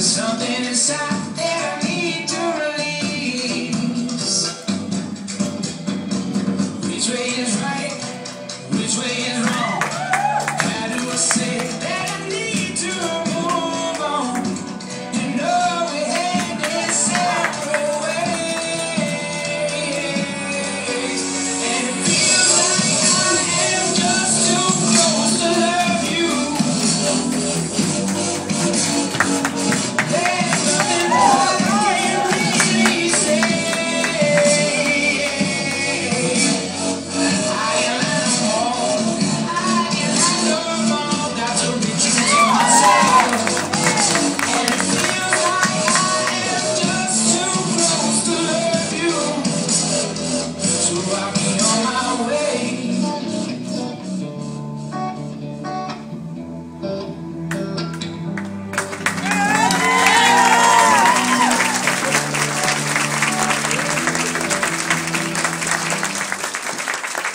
There's something inside that I need to release. Is